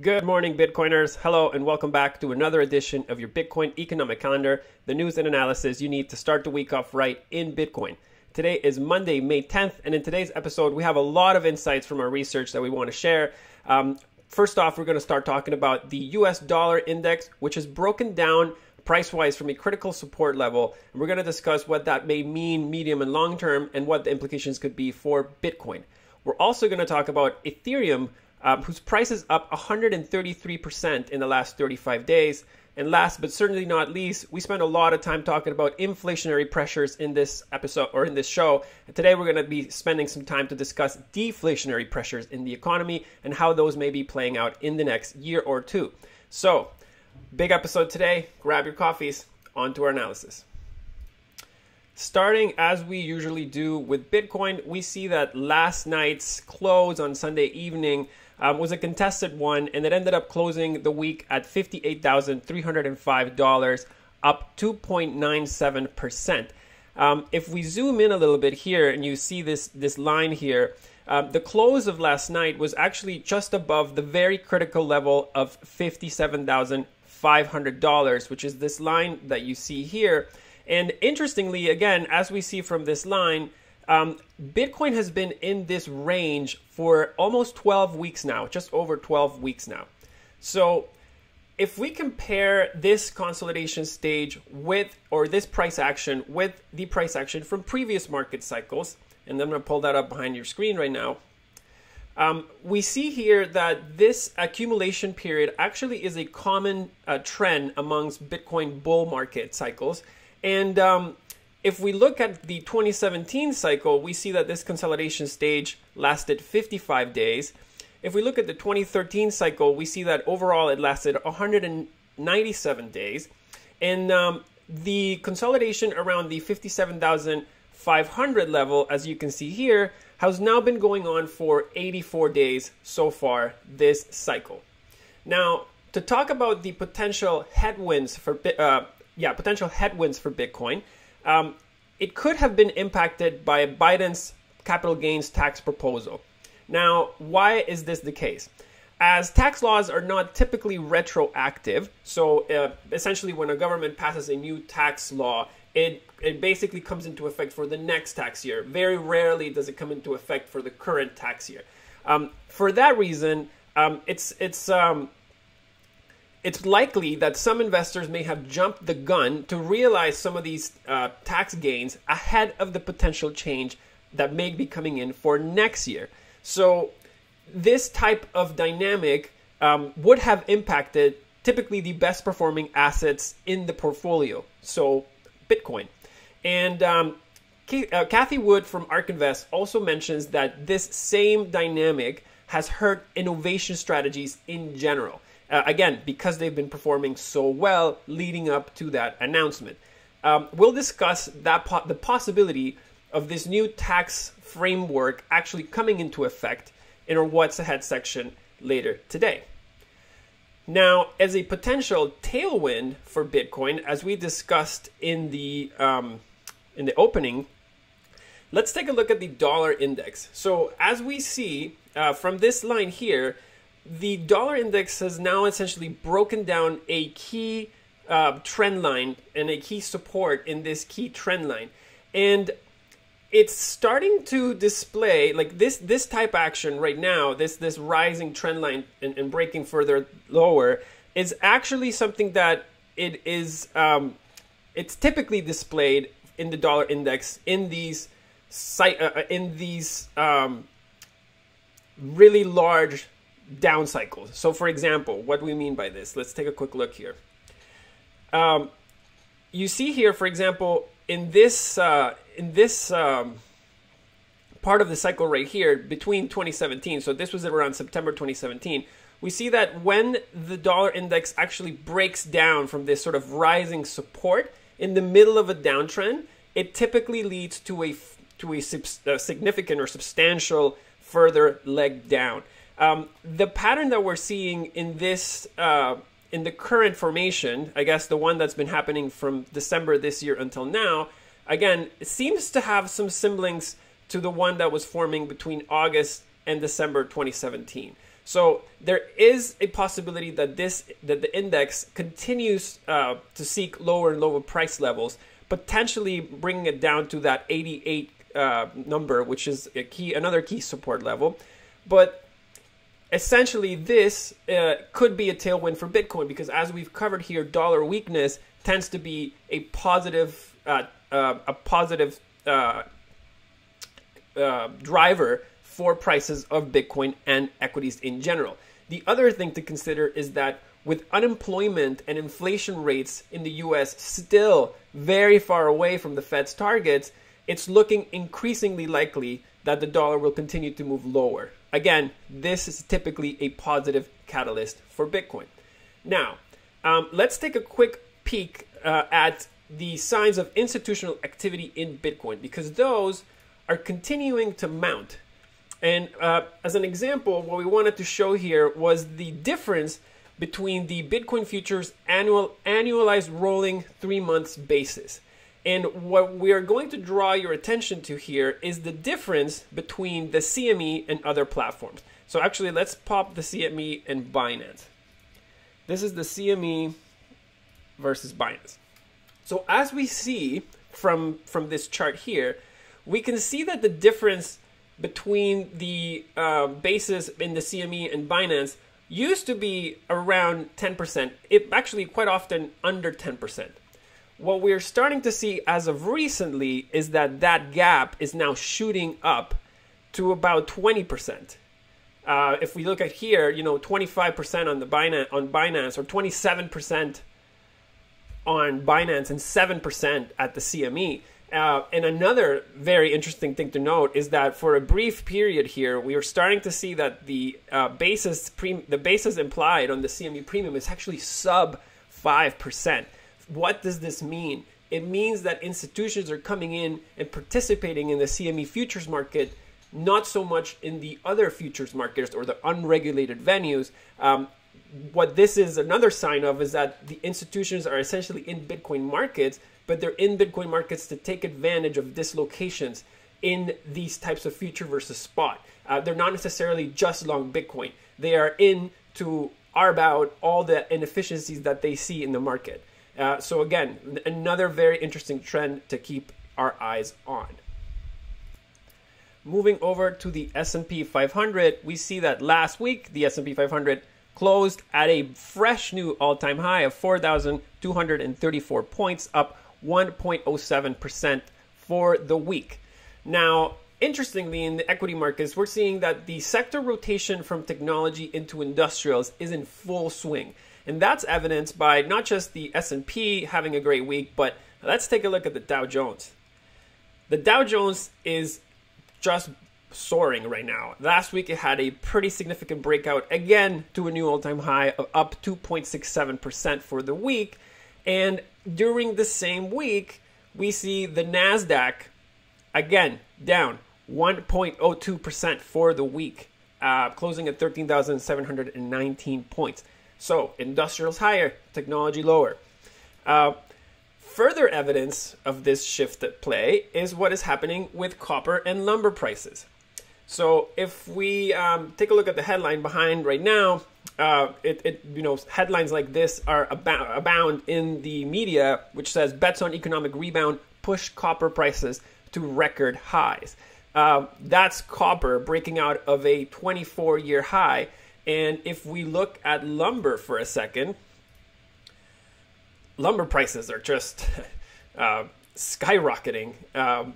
Good morning, Bitcoiners. Hello, and welcome back to another edition of your Bitcoin Economic Calendar, the news and analysis you need to start the week off right in Bitcoin. Today is Monday, May 10th, and in today's episode, we have a lot of insights from our research that we want to share. Um, first off, we're going to start talking about the US dollar index, which is broken down price wise from a critical support level. And we're going to discuss what that may mean medium and long term and what the implications could be for Bitcoin. We're also going to talk about Ethereum um, whose price is up 133% in the last 35 days. And last but certainly not least, we spent a lot of time talking about inflationary pressures in this episode or in this show. And today we're going to be spending some time to discuss deflationary pressures in the economy and how those may be playing out in the next year or two. So, big episode today. Grab your coffees. On to our analysis. Starting as we usually do with Bitcoin, we see that last night's close on Sunday evening um, was a contested one, and it ended up closing the week at $58,305, up 2.97%. Um, if we zoom in a little bit here and you see this, this line here, um, the close of last night was actually just above the very critical level of $57,500, which is this line that you see here. And interestingly, again, as we see from this line, um, Bitcoin has been in this range for almost 12 weeks now, just over 12 weeks now. So if we compare this consolidation stage with, or this price action with the price action from previous market cycles, and I'm going to pull that up behind your screen right now. Um, we see here that this accumulation period actually is a common uh, trend amongst Bitcoin bull market cycles. And um, if we look at the 2017 cycle, we see that this consolidation stage lasted 55 days. If we look at the 2013 cycle, we see that overall it lasted 197 days. And um, the consolidation around the 57,500 level, as you can see here, has now been going on for 84 days so far this cycle. Now, to talk about the potential headwinds for uh, yeah potential headwinds for Bitcoin, um, it could have been impacted by Biden's capital gains tax proposal. Now, why is this the case? As tax laws are not typically retroactive, so uh, essentially when a government passes a new tax law, it, it basically comes into effect for the next tax year. Very rarely does it come into effect for the current tax year. Um, for that reason, um, it's, it's um, it's likely that some investors may have jumped the gun to realize some of these uh, tax gains ahead of the potential change that may be coming in for next year. So, this type of dynamic um, would have impacted typically the best performing assets in the portfolio, so Bitcoin. And um, uh, Cathie Wood from ARK Invest also mentions that this same dynamic has hurt innovation strategies in general. Uh, again, because they've been performing so well leading up to that announcement. Um, we'll discuss that po- the possibility of this new tax framework actually coming into effect in our What's Ahead section later today. Now, as a potential tailwind for Bitcoin, as we discussed in the um, in the opening, let's take a look at the dollar index. So, as we see uh, from this line here, the dollar index has now essentially broken down a key uh, trend line and a key support in this key trend line. And it's starting to display like this this type action right now this this rising trend line and, and breaking further lower is actually something that it is um, it's typically displayed in the dollar index in these site uh, uh, in these um, really large down cycles. So, for example, what do we mean by this? Let's take a quick look here. Um, you see here, for example, in this uh, in this um, part of the cycle right here between 2017. So this was around September 2017. We see that when the dollar index actually breaks down from this sort of rising support in the middle of a downtrend, it typically leads to a to a, a significant or substantial further leg down. Um, the pattern that we're seeing in this uh, in the current formation, I guess the one that's been happening from December this year until now, again, seems to have some semblance to the one that was forming between August and December 2017. So there is a possibility that this that the index continues uh, to seek lower and lower price levels, potentially bringing it down to that 88 uh, number, which is a key another key support level. But essentially, this uh, could be a tailwind for Bitcoin because, as we've covered here, dollar weakness tends to be a positive uh, uh, a positive uh, driver for prices of Bitcoin and equities in general. The other thing to consider is that with unemployment and inflation rates in the US still very far away from the Fed's targets, it's looking increasingly likely that the dollar will continue to move lower. Again, this is typically a positive catalyst for Bitcoin. Now, um, let's take a quick peek uh, at the signs of institutional activity in Bitcoin because those are continuing to mount. And uh, as an example, what we wanted to show here was the difference between the Bitcoin futures annual annualized rolling three months basis. And what we are going to draw your attention to here is the difference between the CME and other platforms. So actually, let's pop the CME and Binance. This is the CME versus Binance. So as we see from from this chart here, we can see that the difference between the uh, basis in the CME and Binance used to be around 10%, it actually quite often under 10%. What we're starting to see as of recently is that that gap is now shooting up to about 20%. Uh, if we look at here, you know, 25% on the Binance on Binance or 27% on Binance and 7% at the CME. Uh, and another very interesting thing to note is that for a brief period here, we are starting to see that the uh, basis the basis implied on the CME premium is actually sub five percent. What does this mean? It means that institutions are coming in and participating in the CME futures market, not so much in the other futures markets or the unregulated venues. Um, what this is another sign of is that the institutions are essentially in Bitcoin markets but they're in Bitcoin markets to take advantage of dislocations in these types of future versus spot. Uh, they're not necessarily just long Bitcoin. They are in to arb out all the inefficiencies that they see in the market. Uh, so again, another very interesting trend to keep our eyes on. Moving over to the S&P 500, we see that last week the S&P 500 closed at a fresh new all-time high of 4,234 points, up 1.07% for the week. Now, interestingly, in the equity markets, we're seeing that the sector rotation from technology into industrials is in full swing. And that's evidenced by not just the S&P having a great week, but let's take a look at the Dow Jones. The Dow Jones is just soaring right now. Last week it had a pretty significant breakout again to a new all-time high of up 2.67% for the week. And during the same week, we see the NASDAQ again down 1.02% for the week, uh, closing at 13,719 points. So, industrials higher, technology lower. Uh, further evidence of this shift at play is what is happening with copper and lumber prices. So, if we um, take a look at the headline behind right now, uh, it, it, you know headlines like this are abound, abound in the media, which says bets on economic rebound push copper prices to record highs. Uh, that's copper breaking out of a 24 year high. And if we look at lumber for a second, lumber prices are just uh, skyrocketing. Um,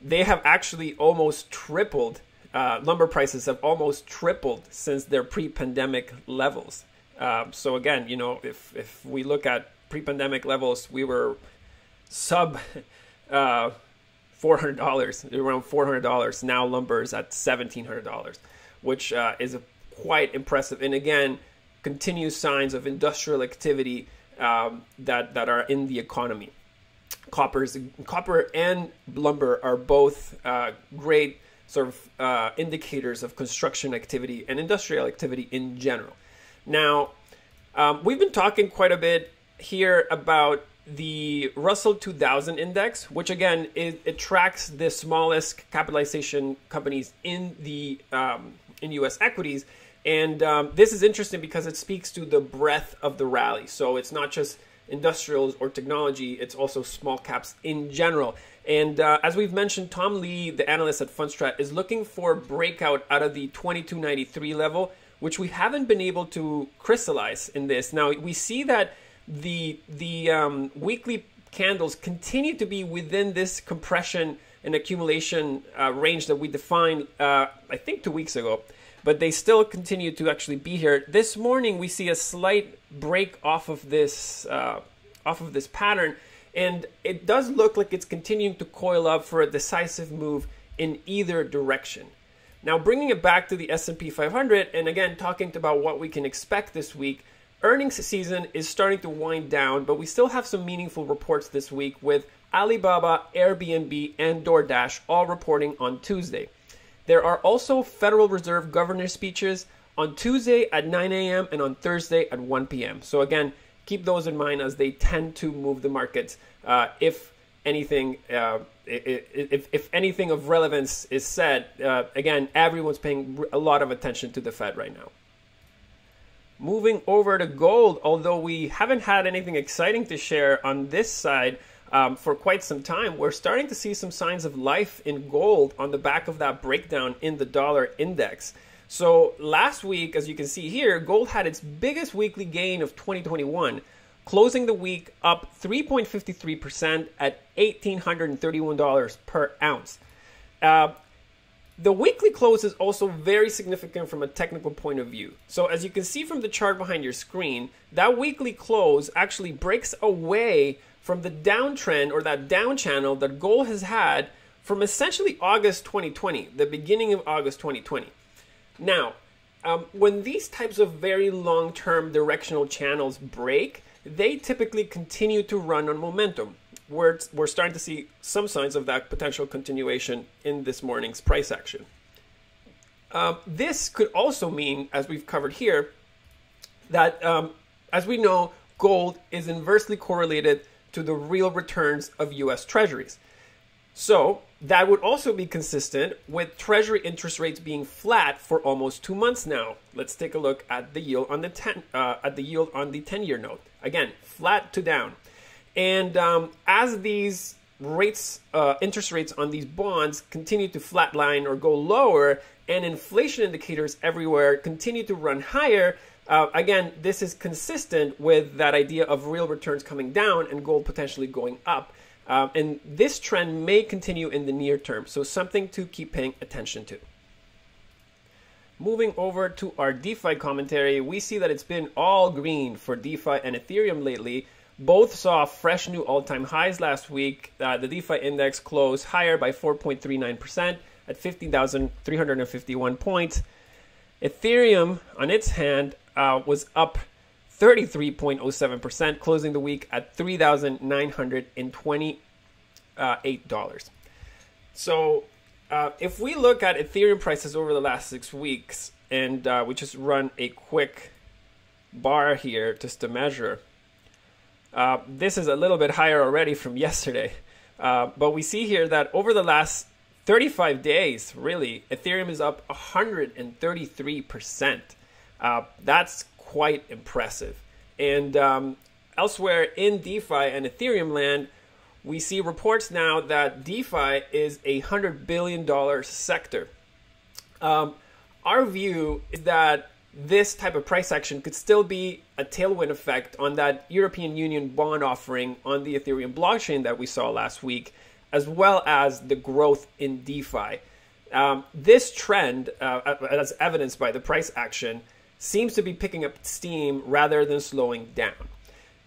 they have actually almost tripled uh, lumber prices have almost tripled since their pre-pandemic levels. Uh, so again, you know, if if we look at pre-pandemic levels, we were sub uh, four hundred dollars, around four hundred dollars. Now lumber is at seventeen hundred dollars, which uh, is quite impressive. And again, continues signs of industrial activity um, that that are in the economy. Coppers, copper and lumber are both uh, great sort of uh, indicators of construction activity and industrial activity in general. Now, um, we've been talking quite a bit here about the Russell 2000 index, which again it, it tracks the smallest capitalization companies in the um, in U.S. equities, And um, this is interesting because it speaks to the breadth of the rally. So it's not just industrials or technology, it's also small caps in general. And uh, as we've mentioned, Tom Lee, the analyst at Fundstrat, is looking for breakout out of the 2293 level, which we haven't been able to crystallize in this. Now we see that the the um, weekly candles continue to be within this compression and accumulation uh, range that we defined, uh, I think, two weeks ago. But they still continue to actually be here. This morning we see a slight break off of this uh, off of this pattern, and it does look like it's continuing to coil up for a decisive move in either direction. Now, bringing it back to the S&P 500, and again talking about what we can expect this week. Earnings season is starting to wind down, but we still have some meaningful reports this week with Alibaba, Airbnb, and DoorDash all reporting on Tuesday. There are also Federal Reserve governor speeches on Tuesday at 9 a.m. and on Thursday at 1 p.m. So, again, keep those in mind as they tend to move the markets uh, if anything uh, if, if anything of relevance is said uh, again everyone's paying a lot of attention to the fed right now Moving over to gold, although we haven't had anything exciting to share on this side um, for quite some time, we're starting to see some signs of life in gold on the back of that breakdown in the dollar index. So last week, as you can see here, gold had its biggest weekly gain of 2021, closing the week up 3.53% at $1,831 per ounce. Uh, the weekly close is also very significant from a technical point of view. So as you can see from the chart behind your screen, that weekly close actually breaks away from the downtrend or that down channel that gold has had from essentially August 2020, the beginning of August 2020. Now, um, when these types of very long-term directional channels break, they typically continue to run on momentum we're, we're starting to see some signs of that potential continuation in this morning's price action. Um, this could also mean, as we've covered here, that um, as we know, gold is inversely correlated to the real returns of US treasuries. So that would also be consistent with treasury interest rates being flat for almost two months now. Let's take a look at the yield on the ten, uh, at the yield on the 10-year note. Again, flat to down. And um, as these rates, uh, interest rates on these bonds continue to flatline or go lower, and inflation indicators everywhere continue to run higher, uh, again, this is consistent with that idea of real returns coming down and gold potentially going up. Uh, and this trend may continue in the near term, so something to keep paying attention to. Moving over to our DeFi commentary, we see that it's been all green for DeFi and Ethereum lately, both saw fresh new all time highs last week. Uh, the DeFi index closed higher by 4.39% at 15,351 points. Ethereum, on its hand, uh, was up 33.07%, closing the week at $3,928. So, uh, if we look at Ethereum prices over the last six weeks, and uh, we just run a quick bar here just to measure, uh, this is a little bit higher already from yesterday. Uh, but we see here that over the last 35 days, really, Ethereum is up 133%. Uh, that's quite impressive. And um, elsewhere in DeFi and Ethereum land, we see reports now that DeFi is a $100 billion sector. Um, our view is that this type of price action could still be a tailwind effect on that European Union bond offering on the Ethereum blockchain that we saw last week, as well as the growth in DeFi. Um, this trend, uh, as evidenced by the price action, seems to be picking up steam rather than slowing down.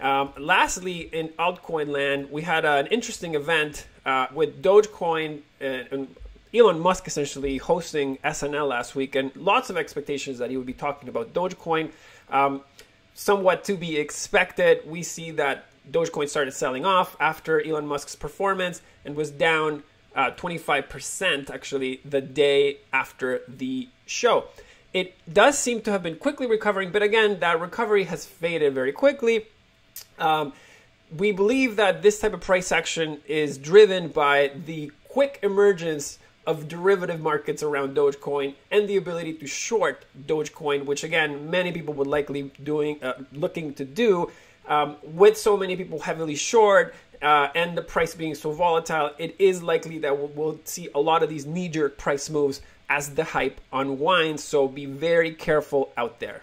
Um, lastly, in altcoin land, we had an interesting event uh, with Dogecoin and, and Elon Musk essentially hosting SNL last week, and lots of expectations that he would be talking about Dogecoin. Um, somewhat to be expected, we see that Dogecoin started selling off after Elon Musk's performance and was down uh, 25% actually the day after the show. It does seem to have been quickly recovering, but again, that recovery has faded very quickly. Um, we believe that this type of price action is driven by the quick emergence of derivative markets around Dogecoin and the ability to short Dogecoin, which again many people would likely doing uh, looking to do. Um, with so many people heavily short uh, and the price being so volatile, it is likely that we'll, we'll see a lot of these knee-jerk price moves as the hype unwinds. So be very careful out there.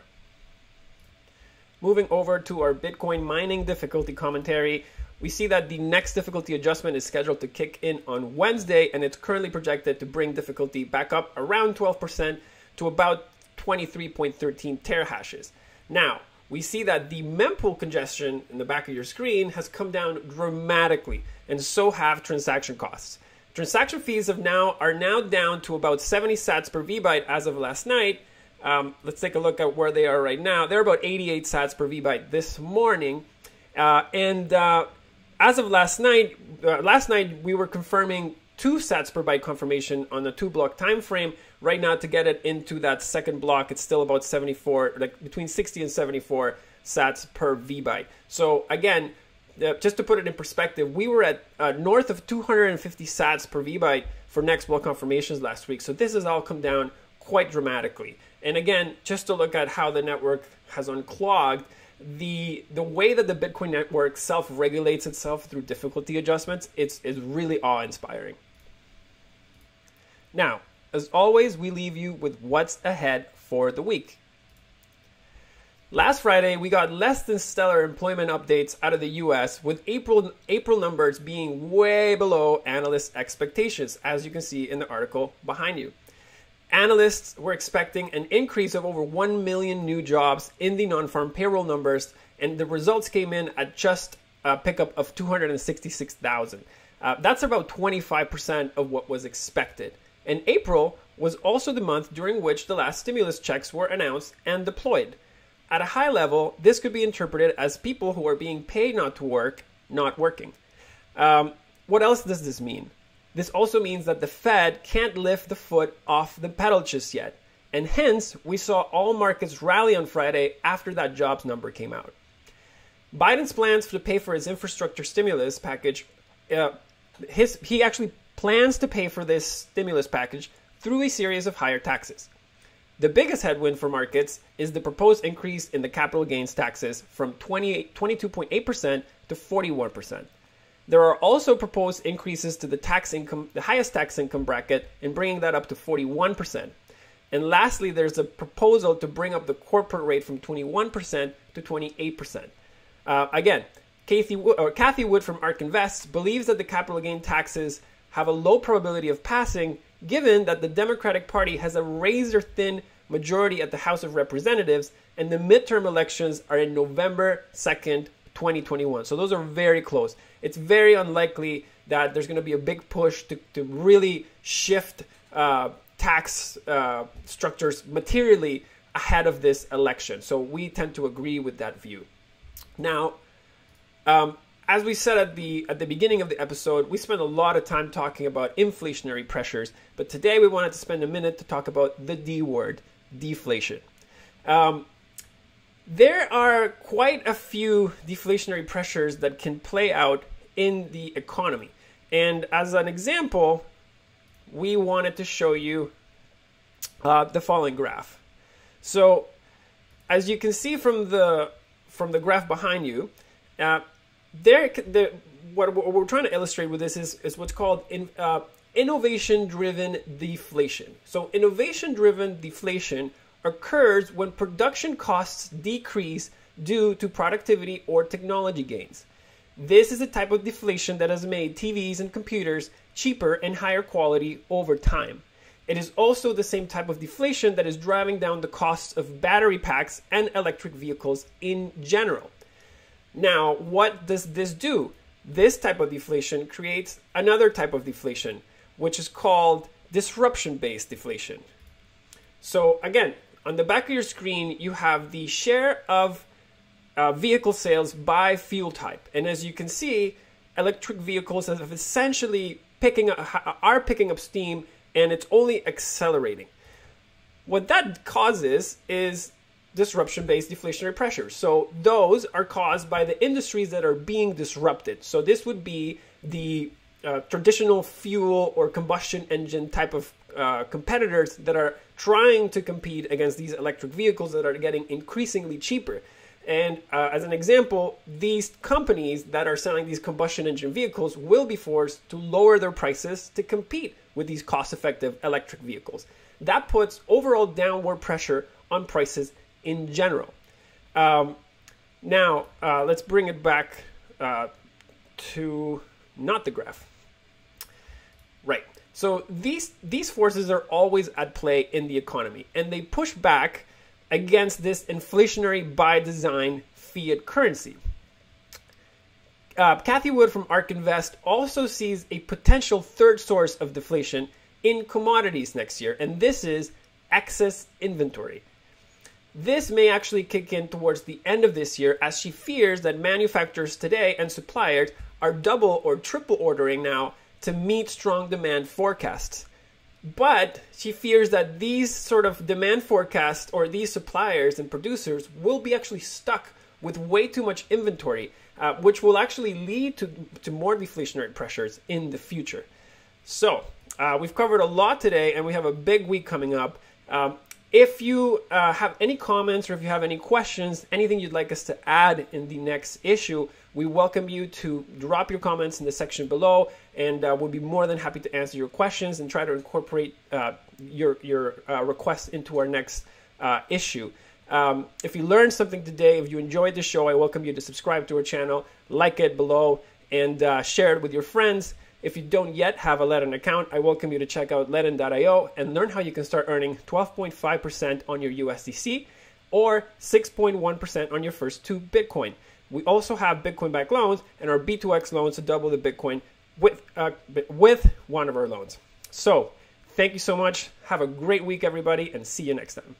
Moving over to our Bitcoin mining difficulty commentary, we see that the next difficulty adjustment is scheduled to kick in on Wednesday, and it's currently projected to bring difficulty back up around 12% to about 23.13 terahashes. Now, we see that the mempool congestion in the back of your screen has come down dramatically, and so have transaction costs. Transaction fees have now are now down to about 70 sats per vbyte as of last night. Um, let's take a look at where they are right now. They're about 88 sats per vbyte this morning, uh, and uh, as of last night, uh, last night we were confirming two sats per byte confirmation on the two block time frame. Right now, to get it into that second block, it's still about 74, like between 60 and 74 sats per vbyte. So again, uh, just to put it in perspective, we were at uh, north of 250 sats per vbyte for next block confirmations last week. So this has all come down quite dramatically. And again, just to look at how the network has unclogged, the the way that the Bitcoin network self-regulates itself through difficulty adjustments, it's is really awe-inspiring. Now, as always, we leave you with what's ahead for the week. Last Friday, we got less than stellar employment updates out of the US, with April April numbers being way below analysts' expectations, as you can see in the article behind you. Analysts were expecting an increase of over 1 million new jobs in the non farm payroll numbers, and the results came in at just a pickup of 266,000. Uh, that's about 25% of what was expected. And April was also the month during which the last stimulus checks were announced and deployed. At a high level, this could be interpreted as people who are being paid not to work, not working. Um, what else does this mean? This also means that the Fed can't lift the foot off the pedal just yet. And hence, we saw all markets rally on Friday after that jobs number came out. Biden's plans to pay for his infrastructure stimulus package, uh, his, he actually plans to pay for this stimulus package through a series of higher taxes. The biggest headwind for markets is the proposed increase in the capital gains taxes from 22.8% to 41%. There are also proposed increases to the tax income, the highest tax income bracket, and bringing that up to 41%. And lastly, there's a proposal to bring up the corporate rate from 21% to 28%. Uh, again, Kathy, or Cathie Wood from ARK Invest believes that the capital gain taxes have a low probability of passing, given that the Democratic Party has a razor thin majority at the House of Representatives, and the midterm elections are in November 2nd, 2021. So those are very close. It's very unlikely that there's going to be a big push to, to really shift uh, tax uh, structures materially ahead of this election. So we tend to agree with that view. Now, um, as we said at the at the beginning of the episode, we spent a lot of time talking about inflationary pressures, but today we wanted to spend a minute to talk about the D word, deflation. Um, there are quite a few deflationary pressures that can play out in the economy. And as an example, we wanted to show you uh, the following graph. So, as you can see from the from the graph behind you, uh, there the, what, what, we're trying to illustrate with this is, is what's called in, uh, innovation-driven deflation. So, innovation-driven deflation occurs when production costs decrease due to productivity or technology gains. This is a type of deflation that has made TVs and computers cheaper and higher quality over time. It is also the same type of deflation that is driving down the costs of battery packs and electric vehicles in general. Now, what does this do? This type of deflation creates another type of deflation, which is called disruption based deflation. So, again, on the back of your screen, you have the share of uh, vehicle sales by fuel type. And as you can see, electric vehicles have essentially picking up, are picking up steam and it's only accelerating. What that causes is disruption based deflationary pressures. So those are caused by the industries that are being disrupted. So this would be the uh, traditional fuel or combustion engine type of uh, competitors that are trying to compete against these electric vehicles that are getting increasingly cheaper. And uh, as an example, these companies that are selling these combustion engine vehicles will be forced to lower their prices to compete with these cost effective electric vehicles. That puts overall downward pressure on prices in general. Um, now, uh, let's bring it back uh, to not the graph. Right. So these these forces are always at play in the economy, and they push back against this inflationary by design fiat currency. Uh, Cathie Wood from ARK Invest also sees a potential third source of deflation in commodities next year, and this is excess inventory. This may actually kick in towards the end of this year as she fears that manufacturers today and suppliers are double or triple ordering now to meet strong demand forecasts. But she fears that these sort of demand forecasts or these suppliers and producers will be actually stuck with way too much inventory, uh, which will actually lead to, to more deflationary pressures in the future. So, uh, we've covered a lot today, and we have a big week coming up. Um, if you uh, have any comments or if you have any questions, anything you'd like us to add in the next issue, we welcome you to drop your comments in the section below, and uh, we'll be more than happy to answer your questions and try to incorporate uh, your your uh, requests into our next uh, issue. Um, if you learned something today, if you enjoyed the show, I welcome you to subscribe to our channel, like it below, and uh, share it with your friends. If you don't yet have a Ledn account, I welcome you to check out ledn.io and learn how you can start earning 12.5% on your USDC or 6.1% on your first two Bitcoin. We also have Bitcoin backed loans and our B2X loans to double the Bitcoin with, uh, with one of our loans. So, thank you so much. Have a great week, everybody, and see you next time.